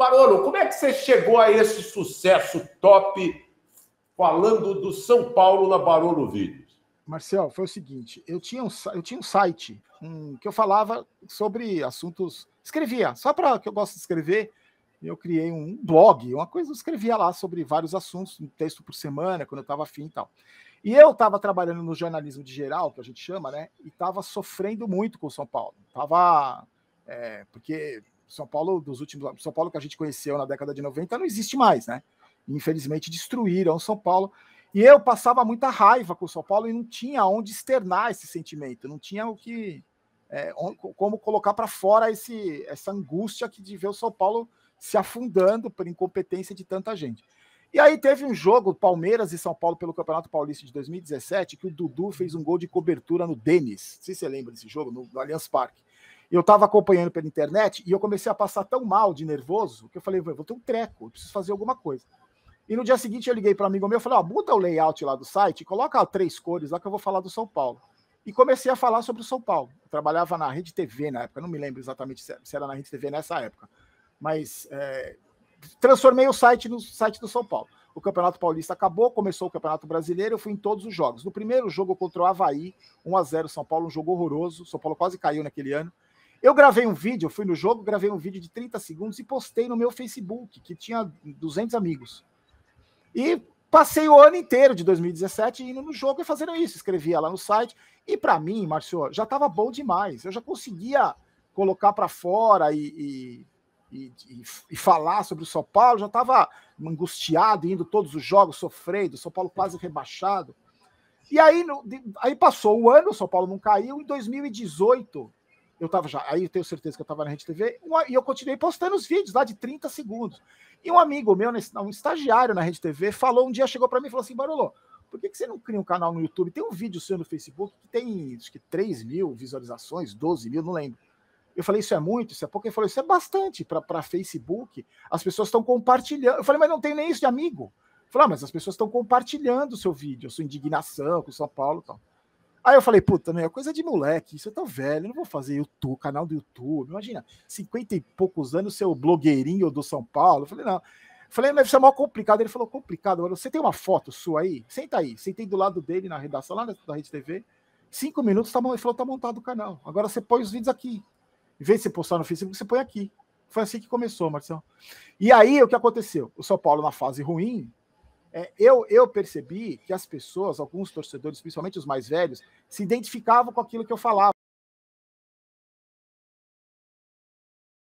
Barolo, como é que você chegou a esse sucesso top falando do São Paulo na Barolo Vídeos? Marcel, foi o seguinte: eu tinha um, eu tinha um site um, que eu falava sobre assuntos. Escrevia, só para que eu gosto de escrever, eu criei um blog, uma coisa, eu escrevia lá sobre vários assuntos, um texto por semana, quando eu estava afim e tal. E eu estava trabalhando no jornalismo de geral, que a gente chama, né? E estava sofrendo muito com o São Paulo. Tava. É, porque São Paulo, dos últimos. São Paulo que a gente conheceu na década de 90 não existe mais, né? Infelizmente destruíram São Paulo. E eu passava muita raiva com o São Paulo e não tinha onde externar esse sentimento, não tinha o que. É, como colocar para fora esse, essa angústia que de ver o São Paulo se afundando por incompetência de tanta gente. E aí teve um jogo, Palmeiras e São Paulo pelo Campeonato Paulista de 2017, que o Dudu fez um gol de cobertura no Denis. Não sei se você lembra desse jogo, no, no Allianz Parque. Eu estava acompanhando pela internet e eu comecei a passar tão mal de nervoso que eu falei, vou ter um treco, eu preciso fazer alguma coisa. E no dia seguinte eu liguei para um amigo meu falei, ó, muda o layout lá do site, coloca três cores lá que eu vou falar do São Paulo. E comecei a falar sobre o São Paulo. Eu trabalhava na Rede TV na época, não me lembro exatamente se era na Rede TV nessa época. Mas é, transformei o site no site do São Paulo. O Campeonato Paulista acabou, começou o Campeonato Brasileiro, eu fui em todos os jogos. No primeiro jogo contra o Havaí, 1 a 0 São Paulo, um jogo horroroso. São Paulo quase caiu naquele ano. Eu gravei um vídeo, fui no jogo, gravei um vídeo de 30 segundos e postei no meu Facebook, que tinha 200 amigos. E passei o ano inteiro de 2017 indo no jogo e fazendo isso. Escrevia lá no site. E para mim, Márcio, já estava bom demais. Eu já conseguia colocar para fora e, e e, e, falar sobre o São Paulo, já estava angustiado, indo todos os jogos, sofrendo, São Paulo quase rebaixado. E aí, aí passou o ano, o São Paulo não caiu, em 2018, eu estava já, aí eu tenho certeza que eu estava na Rede TV, e eu continuei postando os vídeos lá de 30 segundos. E um amigo meu, um estagiário na Rede TV, falou um dia, chegou para mim e falou assim: Barolo, por que, que você não cria um canal no YouTube? Tem um vídeo seu no Facebook que tem acho que 3 mil visualizações, 12 mil, não lembro. Eu falei, isso é muito, isso é pouco. Ele falou, isso é bastante para Facebook. As pessoas estão compartilhando. Eu falei, mas não tem nem isso de amigo. Eu falei, ah, mas as pessoas estão compartilhando o seu vídeo, a sua indignação com São Paulo e tal. Aí eu falei, puta, é coisa de moleque, isso tão velho, não vou fazer YouTube, canal do YouTube. Imagina, 50 e poucos anos, seu blogueirinho do São Paulo. Eu falei, não. Eu falei, mas isso é mal complicado. Ele falou, complicado. Você tem uma foto sua aí? Senta aí. Sentei do lado dele na redação, lá da Rede TV. Cinco minutos, tá, ele falou, tá montado o canal. Agora você põe os vídeos aqui. Em vez de você postar no Facebook, você põe aqui. Foi assim que começou, Marcelo. E aí, o que aconteceu? O São Paulo, na fase ruim, é, eu, eu percebi que as pessoas, alguns torcedores, principalmente os mais velhos, se identificavam com aquilo que eu falava.